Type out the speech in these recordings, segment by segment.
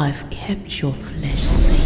I've kept your flesh safe,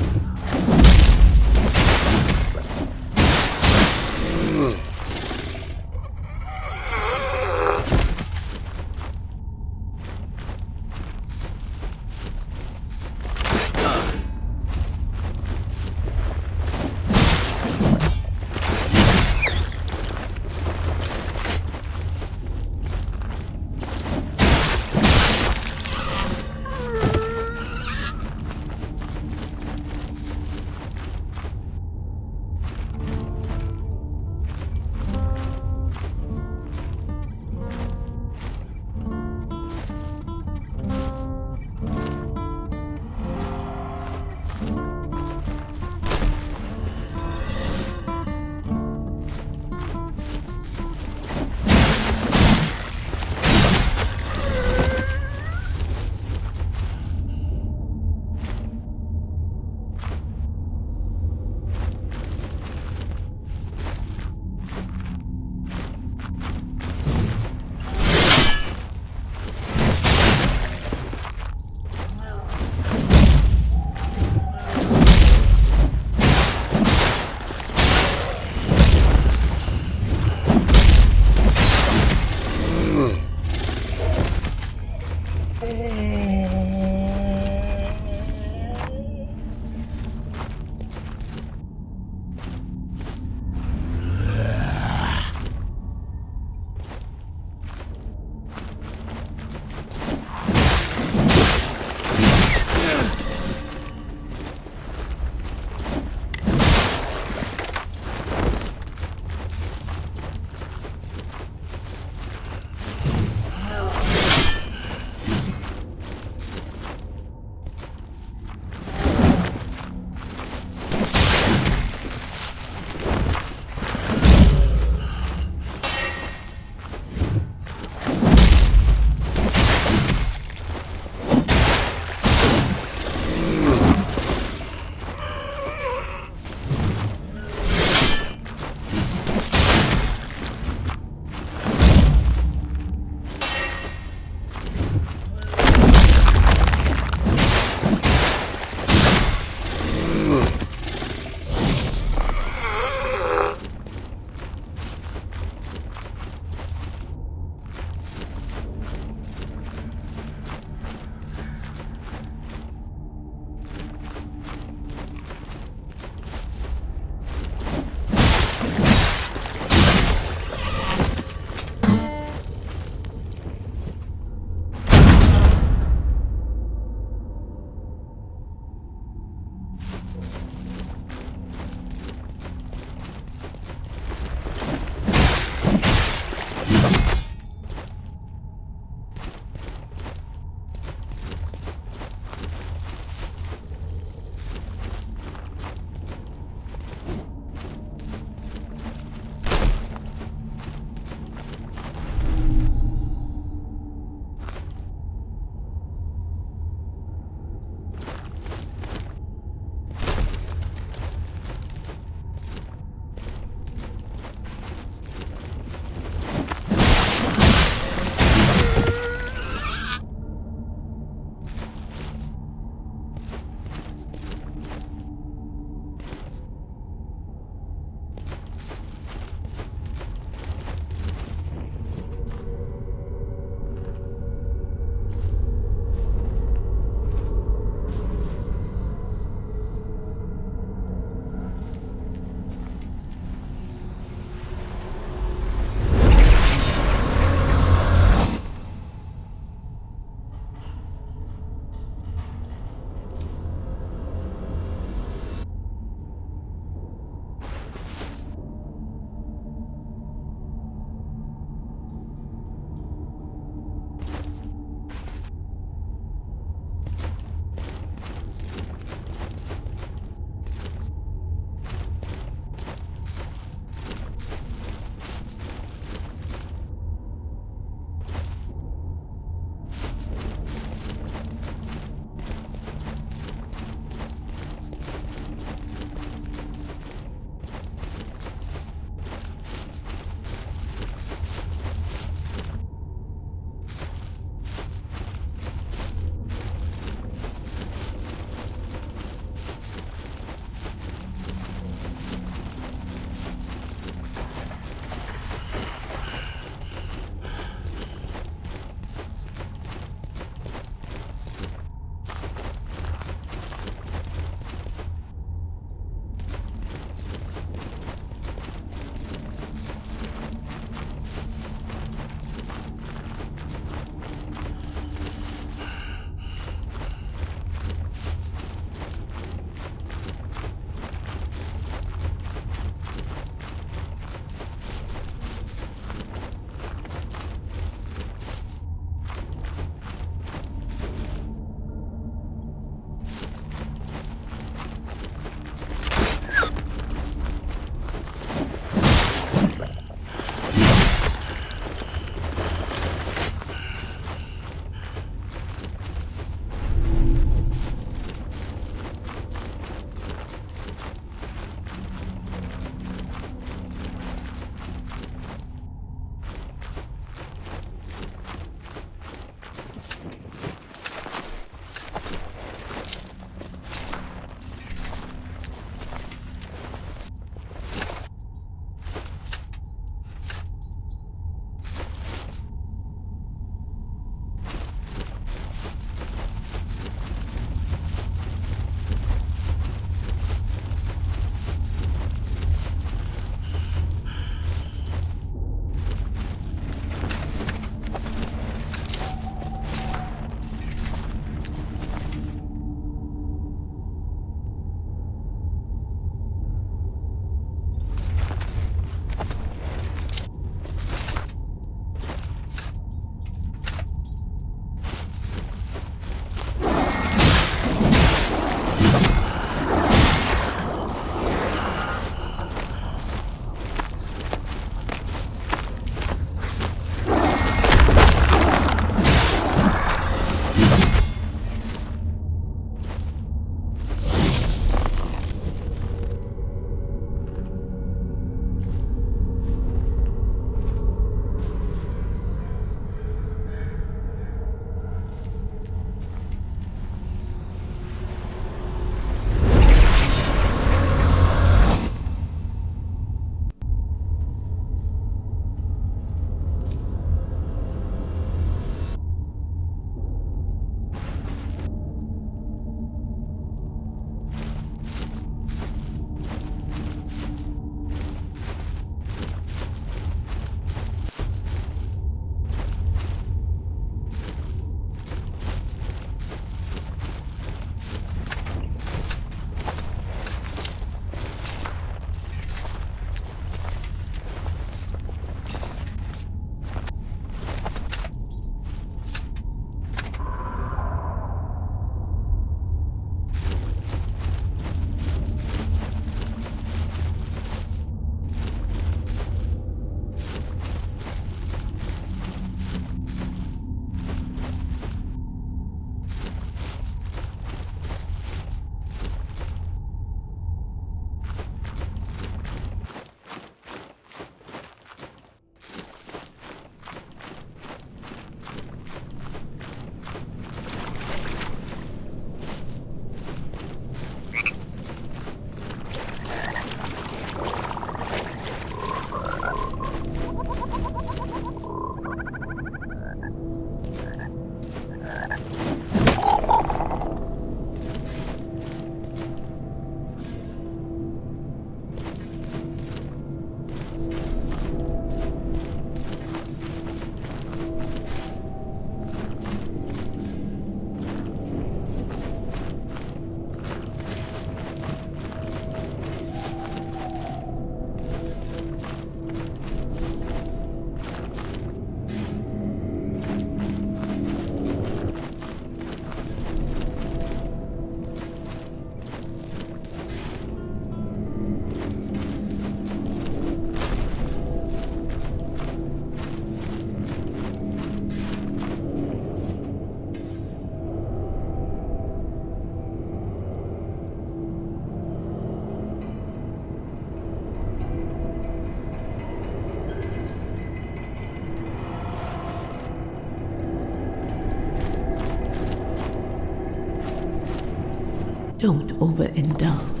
Don't overindulge.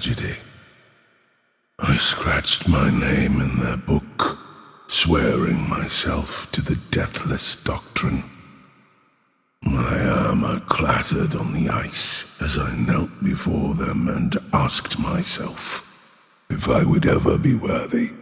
Tragedy. I scratched my name in their book, swearing myself to the deathless doctrine. My armor clattered on the ice as I knelt before them and asked myself if I would ever be worthy.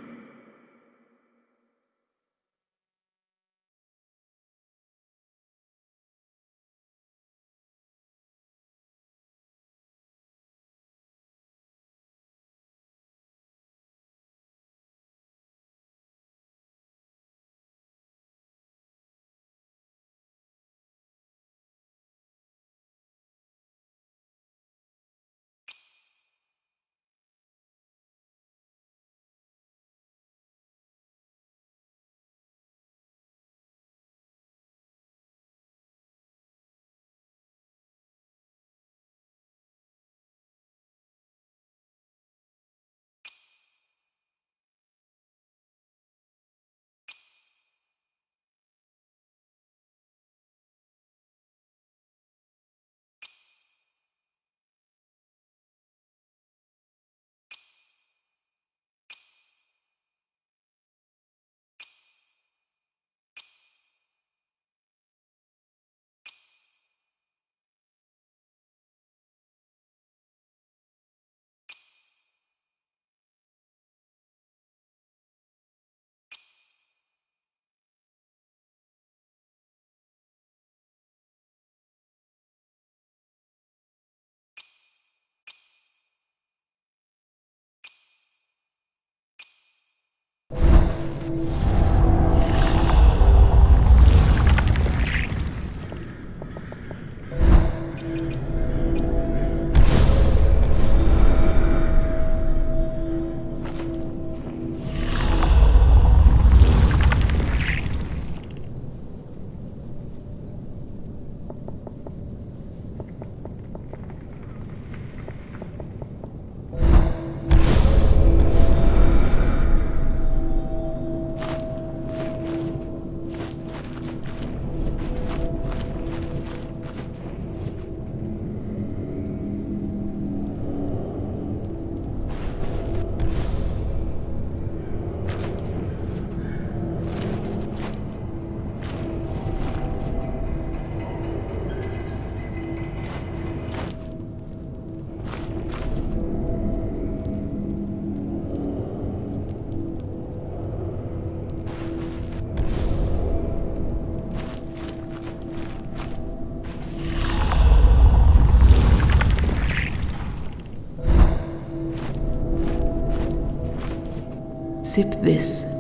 Sip this.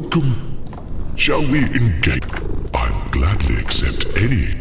Welcome. Shall we engage? I'll gladly accept any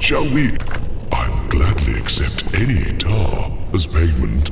Shall we? I'll gladly accept any tar as payment.